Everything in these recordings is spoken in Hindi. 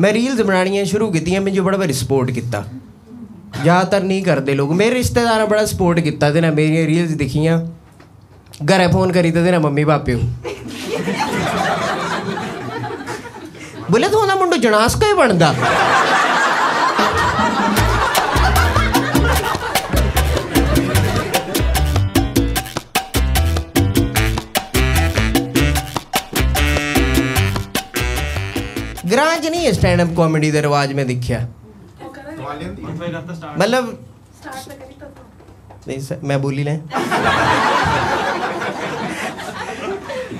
ਮੈਂ ਰੀਲਸ ਬਣਾਉਣੀਆਂ ਸ਼ੁਰੂ ਕੀਤੀਆਂ ਮੈਨੂੰ ਬੜਾ ਵਾਰੀ ਸਪੋਰਟ ਕੀਤਾ। ਜ਼ਿਆਦਾਤਰ ਨਹੀਂ ਕਰਦੇ ਲੋਕ। ਮੇਰੇ ਰਿਸ਼ਤੇਦਾਰਾਂ ਬੜਾ ਸਪੋਰਟ ਕੀਤਾ ਤੇ ਨਾ ਮੇਰੀਆਂ ਰੀਲਸ ਦਿਖੀਆਂ। ਘਰੇ ਫੋਨ ਕਰੀ ਤੇ ਨਾ ਮੰਮੀ ਪਾਪਿਓ ਬੋਲੇ ਤੂੰ ਉਹਦਾ ਮੁੰਡਾ ਜਨਾਸ ਕੋਈ ਬਣਦਾ। ग्रां च निं स्टैंड अप कामेडी दे रवाज में दिक्खेआ मतलब मैं बोली लें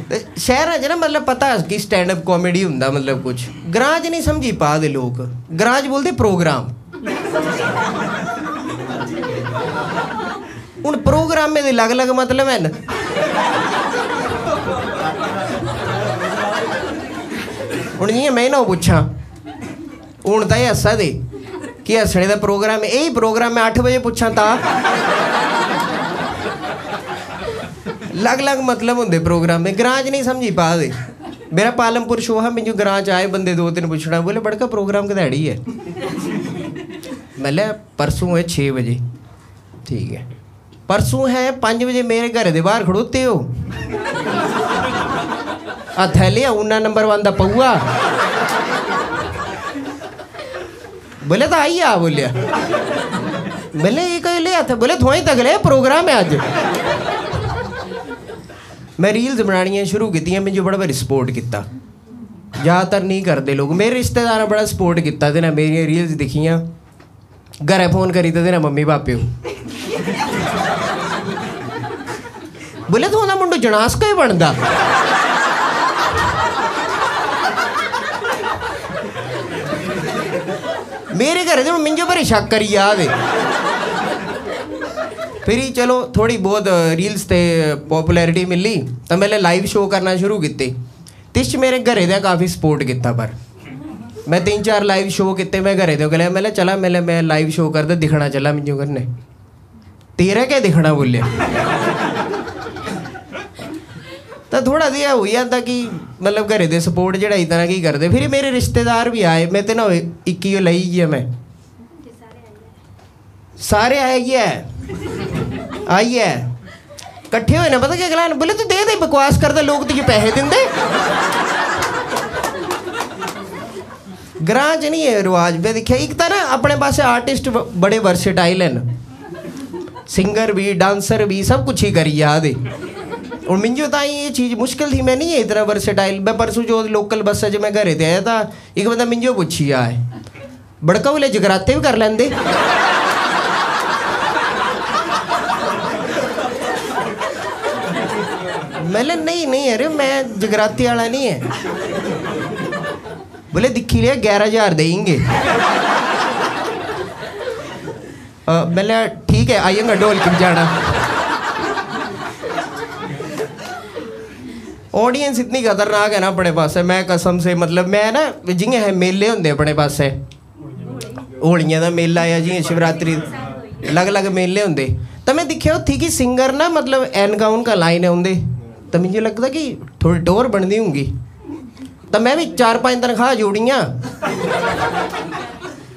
तो शहर च ना मतलब पता कि स्टैंड अप कॉमेडी होंदा मतलब कुछ। ग्रां च नहीं समझी पा दे लोग। ग्रां च बोलदे प्रोग्राम। हूँ प्रोग्रामे दे अलग अलग मतलब है ना। ਹੁਣ ਜੀ ਮੈਂ ਨਾ ਪੁੱਛਾਂ। ਹੁਣ ਤਾਂ ਇਹ ਹੱਸਾ ਦੇ ਕਿ ਹੱਸਣੇ ਦਾ ਪ੍ਰੋਗਰਾਮ, ਇਹ ਹੀ ਪ੍ਰੋਗਰਾਮ ਮੈਂ 8 ਵਜੇ ਪੁੱਛਾਂ ਤਾਂ। ਅਲੱਗ-ਅਲੱਗ ਮਤਲਬ ਹੁੰਦੇ ਪ੍ਰੋਗਰਾਮ ਦੇ ਗਰਾਜ ਨਹੀਂ ਸਮਝੀ ਪਾ ਦੇ। ਮੇਰਾ ਪਾਲਮਪੁਰ ਸ਼ੋਅ ਹੈ ਮੈਨੂੰ ਗਰਾਜ ਆਏ, ਬੰਦੇ ਦੋ ਤਿੰਨ ਪੁੱਛਣਾ, ਬੋਲੇ ਬੜਕਾ ਪ੍ਰੋਗਰਾਮ ਕਦਾੜੀ ਹੈ। ਮੈਂ ਲਿਆ ਪਰਸੋਂ ਹੈ 6 ਵਜੇ। ਠੀਕ ਹੈ। ਪਰਸੋਂ ਹੈ 5 ਵਜੇ ਮੇਰੇ ਘਰ ਦੇ ਬਾਹਰ ਖੜੋਤੇ ਹੋ। ਆ ਥੈਲੇ ਉਨਾ ਨੰਬਰ 1 ਦਾ ਪਊਆ बोले तो आई आ बोलिया बोले ये कहीं ले आते बोले थोड़ी तक ले प्रोग्राम है ਅੱਜ ਮੈਂ ਰੀਲਸ ਬਣਾਉਣੀਆਂ ਸ਼ੁਰੂ ਕੀਤੀਆਂ ਮੈਨੂੰ ਬੜਾ ਵਾਰੀ ਸਪੋਰਟ ਕੀਤਾ ਜ਼ਿਆਦਾਤਰ ਨਹੀਂ ਕਰਦੇ ਲੋਕ ਮੇਰੇ ਰਿਸ਼ਤੇਦਾਰਾਂ ਬੜਾ ਸਪੋਰਟ ਕੀਤਾ ਤੇ ਨਾ ਮੇਰੀਆਂ ਰੀਲਸ ਦਿਖੀਆਂ ਘਰੇ ਫੋਨ ਕਰੀ ਤੇ ਨਾ ਮੰਮੀ ਪਾਪਿਓ ਬੋਲੇ ਤੂੰ ਉਹਦਾ ਮੁੰਡਾ ਜਨਾਸ ਕੋਈ ਬਣਦਾ ਮੇਰੇ मेरे घर ಕರೆದು मुंहिंजो पर शक करी विया फिर चलो, थोड़ी बहुत रील्स ते पॉपुलैरिटी मिली तो मैं लाइव शो करना शुरू किते। तिश मेरे घरे दा काफ़ी सपोर्ट किया पर। मैं तीन चार लाइव शो किए मैं घरे दे गया मैं चला मैं मैं लाइव शो करता दिखना चला मिजू करने तेरा क्या दिखना बोलिया ਤਾਂ ਥੋੜਾ ਜਿਹਾ ਹੋ ਜਾਂਦਾ ਕਿ ਮਤਲਬ ਘਰੇ ਦੇ ਸਪੋਰਟ ਜਿਹੜਾ ਇਦਾਂ ਨਾ ਕੀ ਕਰਦੇ ਫਿਰ ਮੇਰੇ ਰਿਸ਼ਤੇਦਾਰ ਵੀ ਆਏ ਮੈਂ ਤੇ ਨਾ 21 ਲਈ ਗਿਆ ਮੈਂ ਸਾਰੇ ਆਏ ਗਿਆ ਆਈ ਹੈ ਇਕੱਠੇ ਹੋਏ ਨਾ ਪਤਾ ਕੀ ਅਗਲਾ ਬੋਲੇ ਤੂੰ ਦੇ ਦੇ ਬਕਵਾਸ ਕਰਦਾ ਲੋਕ ਤੇ ਪੈਸੇ ਦਿੰਦੇ ਗਰਾਂ ਚ ਨਹੀਂ ਇਹ ਰਿਵਾਜ ਬੇ ਦੇਖਿਆ ਇੱਕ ਤਾਂ ਨਾ ਆਪਣੇ ਪਾਸੇ ਆਰਟਿਸਟ ਬੜੇ ਵਰਸਟਾਈਲ ਹਨ ਸਿੰਗਰ ਵੀ ਡਾਂਸਰ ਵੀ ਸਭ ਕੁਝ ਹੀ ਕਰੀ ਜਾਦੇ और मिंजो ताई ये चीज़ मुश्किल थी, मैं नहीं है इतना वर्सेटाइल मैं परसों जो लोकल बस च मैं घरे ते आया था एक बंदा मिंजो पुछी आए बड़का बोले जगराते भी कर लेंदे? मैंने नहीं नहीं, अरे, मैं जगराते वाला नहीं है। बोले दिखी लिया, ग्यारह हज़ार देंगे मैंने ठीक है, आइएगा ढोल किन जाना ऑडियंस इतनी खतरनाक है ना अपने पास मैं कसम से मतलब मैं ना जियाँ है, मेले होंगे अपने पास होलियाँ का मेला या जियाँ शिवरात्रि अलग अलग मेले होंगे तो मैं दिखा उत्थी कि सिंगर ना मतलब एन गाउन का लाइन है होंगे तो मुझे लगता कि थोड़ी टोर बनती होंगी। तो मैं भी चार पाँच तनख्वाह जोड़ियाँ।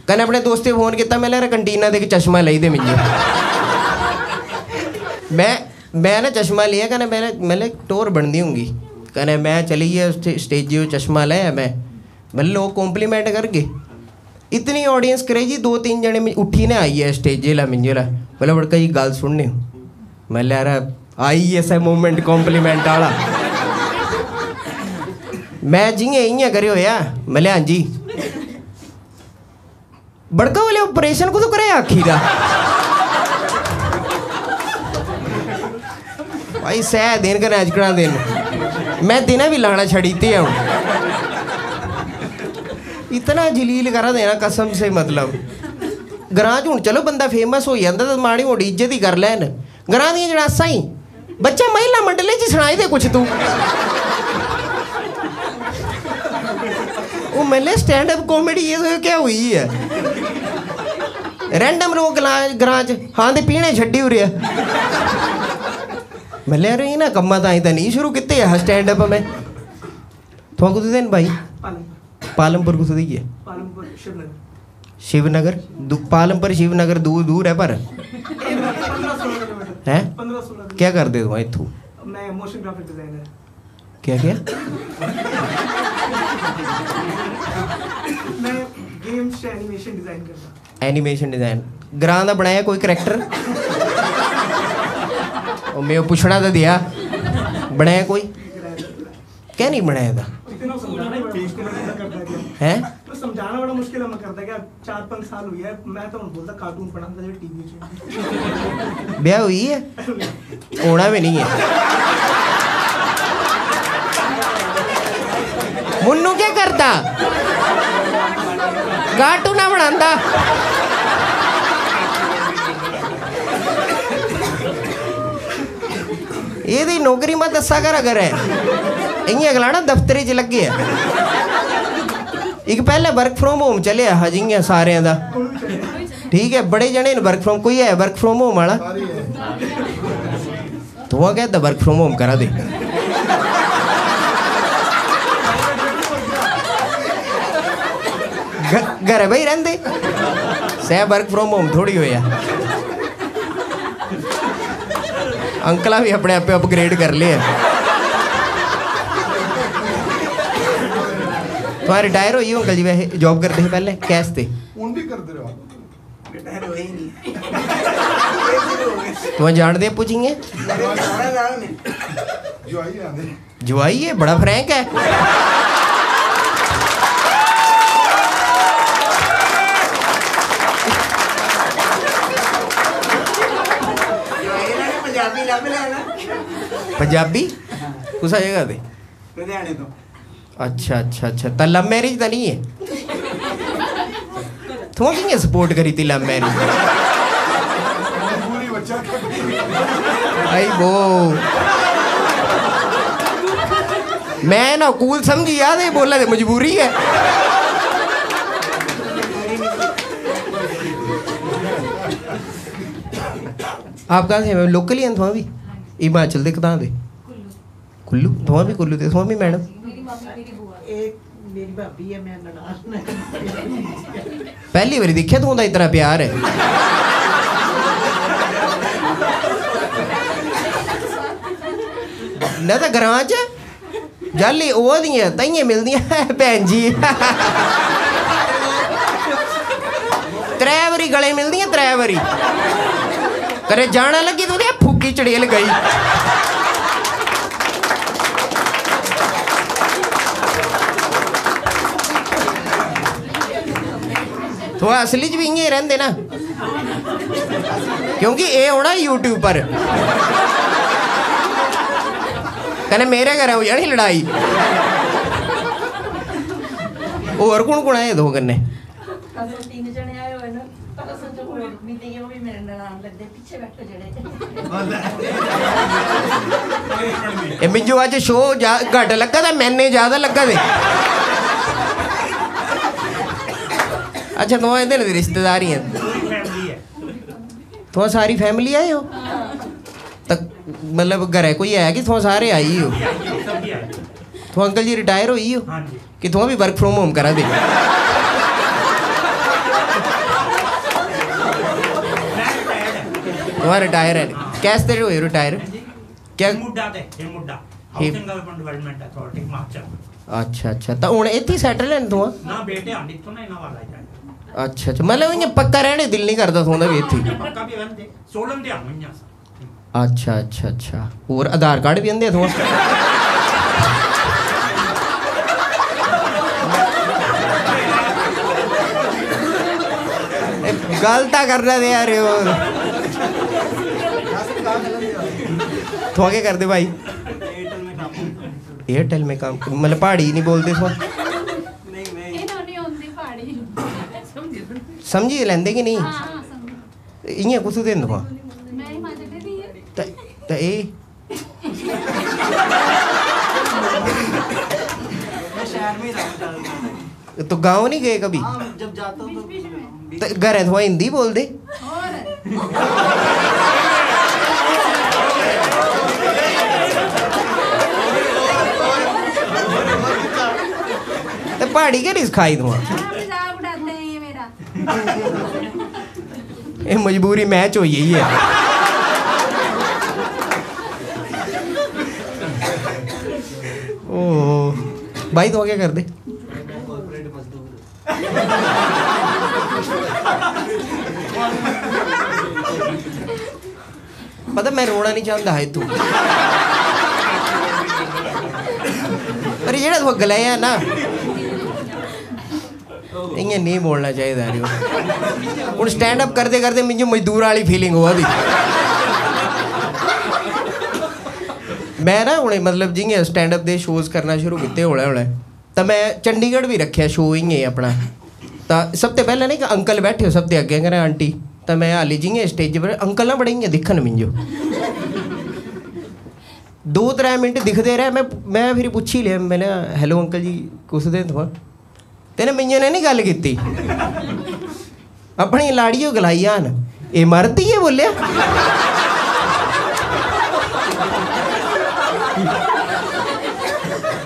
कने अपने दोस्ते फ़ोन किया मैं लेरा कंटीना दे चश्मा लाई दे मुझे मैं मैं ना चश्मा लिया कहने मैंने मैंने टोर बनती होंगी। कहने मैं चली गया स्टेज जो चश्मा लाया मैं। मतलब लोग कॉम्प्लीमेंट कर गए इतनी ऑडियंस क्रेजी दो तीन जने उठी ने, आई है स्टेज ला मिंजो ला बोला, बड़का जी, गल सुनने मैं ले रहा आई ऐसा मोमेंट कॉम्प्लीमेंट वाला। मैं जियाँ इयाँ करे होया। मैं हाँ जी। बड़का बोले ऑपरेशन को तो करे आखी दा? भाई, सह दिन कने अजकड़ा दिन। मैं दिना भी लाना छड़ी ते हूँ इतना जलील करा देना कसम से मतलब। ग्रां च हूँ चलो बंदा फ़ेमस हो जाता तो माड़ी मोटी इज़्ज़त ही कर लैन। ग्रां दियाँ जनासां ही। बच्चा महिला मंडले च सनाई दे कुछ तू। वो मैंने स्टैंड अप कॉमेडी ये तो क्या हुई है? रैंडम लोग ग्रां च। हाँ ते पीने छड्डी उरे मैं ले रही ना कम तो नहीं। शुरू कितने है? स्टैंड अप में तो कुछ दिन भाई। पालमपुर। कुछ दी है शिवनगर। पालमपुर शिवनगर दूर दूर है पर। है? क्या कर दे भाई तू? मैं क्या क्या? मैं एनिमेशन डिज़ाइन ग्रां का बनाया कोई करैक्टर ਉਹ ਮੈਂ ਪੁੱਛਣਾ ਤਾਂ ਦਿਆ ਬਣਾਇਆ ਕੋਈ ਕਿਆ ਨਹੀਂ ਬਣਾਇਆ ਦਾ इतना समझाना बड़ा मुश्किल है मैं करता क्या ਹੈ तो समझाना बड़ा मुश्किल है मैं करता क्या चार पाँच साल हुई है मैं तो बोलता कार्टून पढ़ाता जो टीवी से ਵਿਆਹ ਹੋਈ ਹੈ ਹੋਣਾ ਵੀ ਨਹੀਂ ਹੈ ਮੁੰਨੂ ਕੀ ਕਰਦਾ ਕਾਰਟੂਨਾ ਬਣਾਉਂਦਾ ਇਹਦੀ ਨੌਕਰੀ ਮੈਂ ਦੱਸਾ ਕਰ ਅਗਰ ਹੈ ਇੰਨੇ ਅਗਲਾ ਨਾ ਦਫ਼ਤਰੇ 'ਚ ਲੱਗੇ ਆ ਇੱਕ ਪਹਿਲੇ ਵਰਕ ਫਰੋਮ ਹੋਮ ਚੱਲਿਆ ਹਜੀਆਂ ਸਾਰਿਆਂ ਦਾ ਠੀਕ ਹੈ ਬੜੇ ਜਣੇ ਨੇ ਵਰਕ ਫਰੋਮ ਕੋਈ ਹੈ ਵਰਕ ਫਰੋਮ ਹੋਮ ਵਾਲਾ ਤੂੰ ਕਹਿੰਦਾ ਵਰਕ ਫਰੋਮ ਹੋਮ ਕਰਾ ਦੇ ਘ- ਘਰੇ ਬਈ ਰਹਿੰਦੇ ਸਹਿ ਵਰਕ ਫਰੋਮ ਹੋਮ ਥੋੜੀ ਹੋਇਆ अंकला भी अपने आप पे अपग्रेड कर लिए। तुम्हारे रिटायर हुई अंकल जी वैसे जॉब करते हैं पहले कैश थे तुम जानते पूछेंगे? जुआई है बड़ा फ्रैंक है। पंजाबी? कुसा जगह दे? तो। अच्छा अच्छा अच्छा। तो लव मैरिज तो नहीं है तू कि सपोर्ट करी थी लव मैरिज भाई वो मैं ना कूल समझी याद है बोला थे मजबूरी है आप कहाँ से लोकल ही हैं थोड़ा भी? ਹਿਮਾਚਲ ਦੇ ਕਿਦਾਂ ਦੇ? ਕੁੱਲੂ। ਦੋਵਾਂ ਵੀ ਕੁੱਲੂ ਦੇ ਸੋਮੀ ਮੈਡਮ? ਮੇਰੀ ਭਾਬੀ ਹੈ ਮੈਂ ਨਨਾਣ ਪਹਿਲੀ ਵਾਰੀ ਦੇਖਿਆ ਤੂੰ ਉਹਦਾ ਇਤਨਾ ਪਿਆਰ ਹੈ। ਨਾ ਤਾਂ ਗਰਾਂ 'ਚ ਜਾਲੀ ਉਹਦੀਆਂ ਤਾਈਆਂ ਮਿਲਦੀਆਂ ਭੈਣ ਜੀ। ਤਰੇ ਵਾਰੀ ਗਲੇ ਮਿਲਦੀਆਂ ਤਰੇ ਵਾਰੀ। करे जाना लगी तो फुकी चड़ेल गई। तो असली च भी इ'यां ही रैंह्दे ना। क्योंकि ये होना यूट्यूब पर। कन्नै मेरे घरै होई जानी लड़ाई। होर कौन कौन आए दो कन्नै? मिंजू अज शो घट लगा था मैंने ज़्यादा लगा थे अच्छा तुम ए रिश्तेदार ही तो सारी फैमिली आए हो तक मतलब घर कोई है कि तुम सारे आई हो तो अंकल जी रिटायर हुई हो कि तुम भी वर्क फ्रॉम होम करा दे ਰਿਟਾਇਰ ਕਿਆ ਮੁੱਢਾ ਤੇ ਇਹ ਮੁੱਢਾ housing urban development authority Himachal ਅੱਛਾ ਅੱਛਾ ਤਾਂ ਹੁਣ ਇੱਥੇ ਸੈਟਲ ਹੈ ਤੂੰ ਨਾ ਬੇਟੇ ਹਾਂ ਇੱਥੋਂ ਨਾ ਇਹਨਾਂ ਵਾਲਾ ਜਾਣਾ ਅੱਛਾ ਅੱਛਾ ਮਤਲਬ ਇਹ ਪੱਕਾ ਰਹਿਣੇ ਦਿਲ ਨਹੀਂ ਕਰਦਾ ਤੂੰ ਦਾ ਵੀ ਇੱਥੇ ਹੀ। ਪੱਕਾ ਵੀ ਵੰਦੇ ਸੋਲਨ ਦੇ ਆਉਂਆਂ ਅੱਛਾ ਅੱਛਾ ਅੱਛਾ ਹੋਰ ਆਧਾਰ ਕਾਰਡ ਵੀ ਆਂਦੇ ਤੂੰ ਇਹ ਗੱਲ ਤਾਂ ਕਰਨਾ ਦੇ ਯਾਰ ਉਹ ठोके कर दे भाई। एयरटेल में काम मतलब पहाड़ी नहीं बोलते सो समझी तो लेंदे कि नहीं? इयाँ कुछ दिन दो। तो, तो ए। तो गाँव नहीं गए कभी? हाँ, जब जाता तो-, तो घर है हिंदी बोल दे पहाड़ी के नहीं सिखाई दूँ हाँ, हैं ये मेरा। ये मजबूरी मैच हो यही है। ओ भाई तो क्या कर दे पता मैं रोना नहीं चाहता है तू। पर जेड़ा तू गलाया ना। इ'यां नहीं बोलना चाहिए यरो हून स्टैंड अप करते करदे मिगी मजदूर आह्ली फीलिंग हो दी मैं ना उ'नें मतलब जि'यां स्टैंड अप दे शोज़ करना शुरू कीते हौले हौले तां मैं चंडीगढ़ भी रखे शो इ'यां अपना तां सब ते पैह्लें ना इक अंकल बैठे सब ते अग्गें करें आंटी तो मैं हाली जी स्टेज पर अंकल ना बड़े इ'यां दिखन मिंजो दो त्रै मिनट दिखते रहे मैं मैं फिर पुच्छी लिया मैंने हेलो अंकल जी कुस दिन थुआं तेने मियाँ ने नहीं गल की अपनी लाड़ियों गलाई आन ये मरती है बोलिया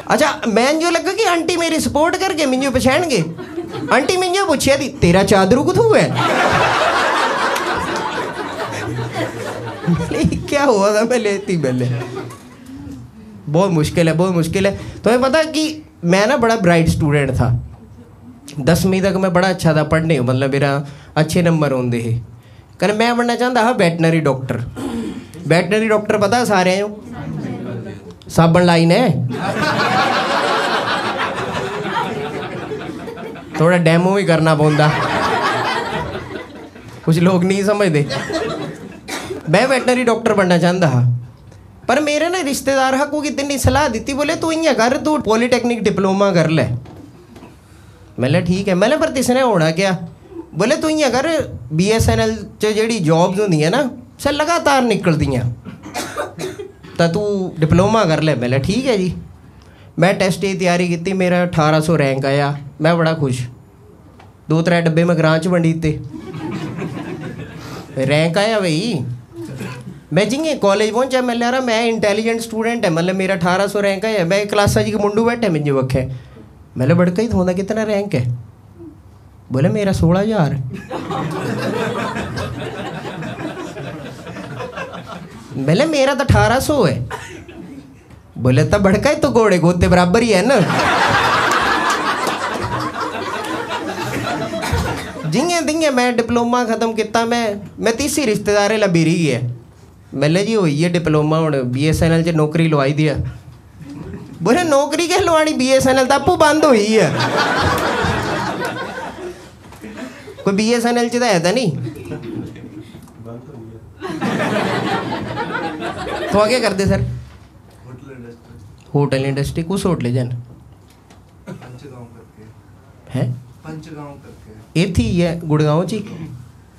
अच्छा मैं जो लगा कि आंटी मेरी सपोर्ट करके मिंजो पछाण गए आंटी मिंजो पूछिया थी तेरा चादरू कुथू है क्या हुआ था मैं लेती पहले बहुत मुश्किल है बहुत मुश्किल है तुम्हें तो पता कि मैं ना बड़ा ब्राइट स्टूडेंट था दसवीं तक मैं बड़ा अच्छा था, पढ़ने मतलब मेरा अच्छे नंबर होंगे हे। कन्नै मैं बनना चाहता हाँ वैटनरी डॉक्टर। वैटनरी डॉक्टर पता सारे हो? साबन लाइन है? थोड़ा डेमो भी करना पौधा कुछ लोग नहीं समझते मैं वैटनरी डॉक्टर बनना चाहता हा। पर मेरे ना रिश्तेदार हा कितनी सलाह दी बोले तू इ'यां कर, तू पॉलीटेक्निक डिप्लोमा कर ले। मैंने ठीक है मैंने पर तिसने होना क्या? बोले, तू इं कर बी एस एन एल चीज़ जी जॉब्स होंगे ना सर लगातार निकल दया तो तू डिप्लोमा कर ले। मैंने ठीक है जी। मैं टेस्ट की तैयारी की मेरा अठारह सौ रैंक आया। मैं बड़ा खुश। दो त्रै डब्बे मैं ग्रां च बंडी दिते रैंक आया भाई। मैं जिंगे कॉलेज पहुँचा मैं यार, मैं इंटेलिजेंट स्टूडेंट है मतलब मेरा अठारह सौ रैंक आया। मैं क्लासा जी मुंडू बैठे मुझे वक्खे मैंने बड़का ही थोड़ा कितना रैंक है? बोले, मेरा सोलह हज़ार। बोले, मेरा तो अठारह सौ है। बोले तो बड़का ही तो घोड़े गोते बराबर ही है ना। जिंगे दिंगे मैं डिप्लोमा खत्म किया मैं मैं तीसरी रिश्तेदारे लबी रही है। मैंने जी है डिप्लोमा हूँ बी एस एन एल च नौकरी लवाई दी है। बोले, नौकरी के हलवाणी बी एस एन एल तो आपू बंद हुई है। कोई बी एस एन एल च तो है तो नहीं। तो आगे कर दे सर। होटल इंडस्ट्री, कुछ होटल जन? है? इतनी ही है, गुड़गांव जी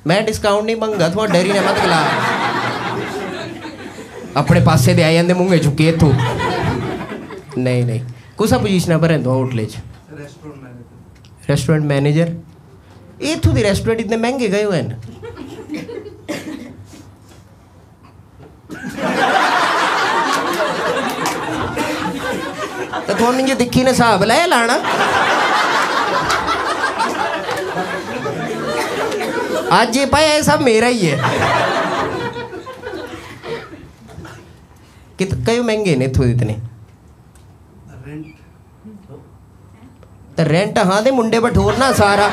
मैं डिस्काउंट नहीं मंगा, थोड़ा डेरी ने मत तो गला अपने पासे दे आए जाते मूँगे चुके इतों नहीं नहीं। कुसा पोजीशन पर रहता हूँ होटल रेस्टोरेंट मैनेजर इतों के रेस्टोरेंट इतने महँगे गए हुए हैं तो थोड़ी जो दिखी ने हिसाब लाया लाना। आज ये पाया, ये सब मेरा ही है। कित, कई महँगे ने इतों इतने। ਤੇ ਰੈਂਟ ਹਾਂ ਦੇ ਮੁੰਡੇ ਬਠੋਰਨਾ ਸਾਰਾ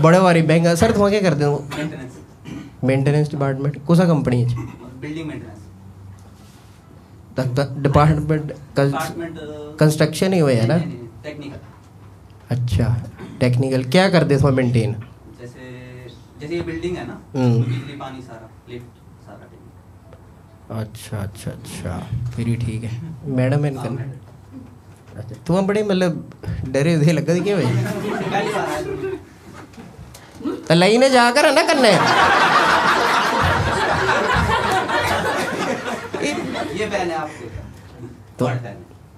ਬੜੇ ਵਾਰੀ ਮਹਿੰਗਾ ਸਰ ਤੁਹਾਂ ਕੀ ਕਰਦੇ ਹੋ मेंटेनेंस ਮੇਨਟੇਨੈਂਸ ਡਿਪਾਰਟਮੈਂਟ ਕੋਸਾ ਕੰਪਨੀ ਚ बिल्डिंग मेंटेनेंस ਤਾਂ ਡਿਪਾਰਟਮੈਂਟ डिपार्टमेंट कंस्ट्रक्शन ही हुआ है ना टेक्निकल अच्छा टेक्निकल क्या करते थे मेंटेन जैसे जैसे ये बिल्डिंग है ना हम्म। बिजली पानी सारा लिफ्ट सारा टेक्निकल अच्छा अच्छा अच्छा फिर ही ठीक है मैडम इन हाँ, कर मैडम। अच्छा तुम बड़े मतलब डरे हुए लगा दी क्या भाई? पहली बार आया तो लाइने जाकर है ना करने ये पहले आपको। तो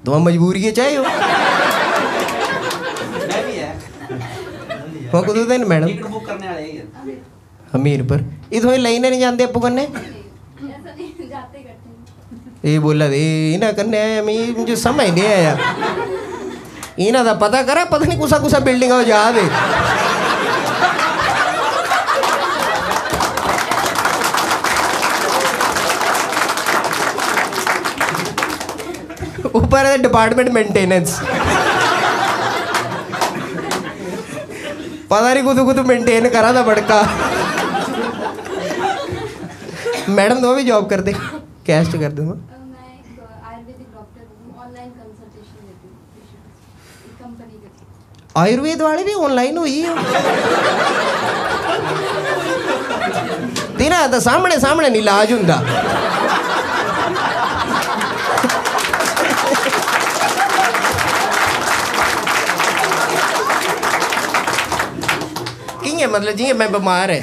तुम मजबूरी के चाहे हो मैं भी है। कुछ दिन मैडम? ही है। हमीरपुर इधर लाइने नहीं जानते आपको करने जाते એ બોલાવે એ એના કને એમ એ સમય ને આયા એના તા પતા કરે પતા નહીં કુસા કુસા બિલ્ડિંગ આવે આવે ऊपर है डिपार्टमेंट मेंटेनेंस पता नहीं कुछ कुछ मेंटेन करा था बड़का मैडम तो भी जॉब कर दे कैस्ट कर दूँगा आयुर्वेद वाले भी ऑनलाइन हुई है। तो सामने सामने नहीं इलाज हुंदा। कि'यां मतलब जि'यां मैं बीमार है।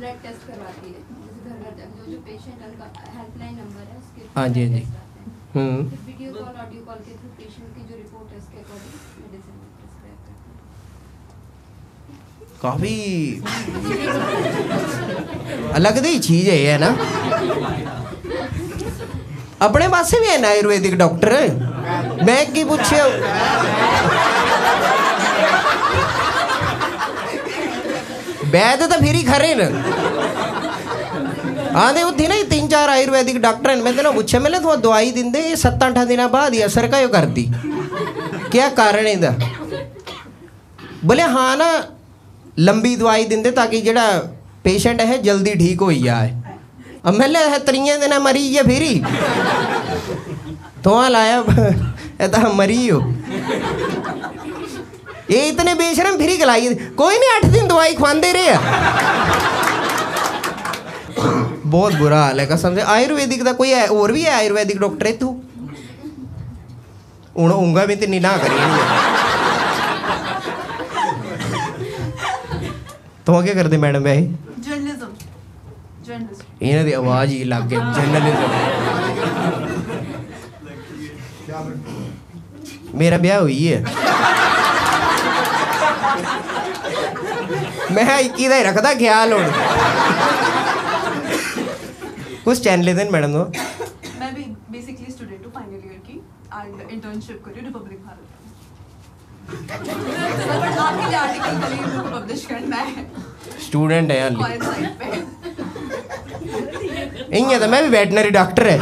है जो जो है जी, हम्म फिर वीडियो कॉल ऑडियो कॉल के थ्रू पेशेंट की जो रिपोर्ट है उसके अकॉर्डिंग मेडिसिन प्रिस्क्राइब करते हैं काफ़ी अलग ही चीज़ है ना। अपने पास भी है ना आयुर्वेदिक डॉक्टर? मैं की पूछे वैद तो फिर ही खरे न। हाँ तो ना तीन चार आयुर्वेदिक डॉक्टर मैं तेना पूछे, मैंने तो दवाई दें सत्त अठ दिन बाद ही असर क्यों करती। क्या कारण है बोले हाँ ना लंबी दवाई दिंदे ताकि जेड़ा पेशेंट है जल्दी ठीक हो जाए अब मैं है त्रिया दिन मरी है फिर ही तो लाया ये तो मरी हो ये इतने बेशरम फिर खिलाई कोई नहीं अठ दिन दवाई खुआते रहे बहुत बुरा हाल है कसम से आयुर्वेदिक का कोई और भी है आयुर्वेदिक डॉक्टर है तू हूँ ऊँगा भी तो नहीं ना करी तो क्या करते मैडम भाई? ਇਹਨਾਂ ਦੀ ਆਵਾਜ਼ ਹੀ ਲੱਗ ਗਈ ਜਰਨਲਿਜ਼ਮ ਮੇਰਾ ਵਿਆਹ ਹੋਈ ਹੈ ਮੈਂ ਇੱਕੀ ਦਾ ਹੀ ਰੱਖਦਾ ਖਿਆਲ ਹੁਣ कुछ चैन मैडम मैं भी बेसिकली स्टूडेंट हूँ फाइनल ईयर की एंड इंटर्नशिप करी रिपब्लिक भारत है यार। लिए आर्टिकल कल ही मेरे को पब्लिश करना है स्टूडेंट है।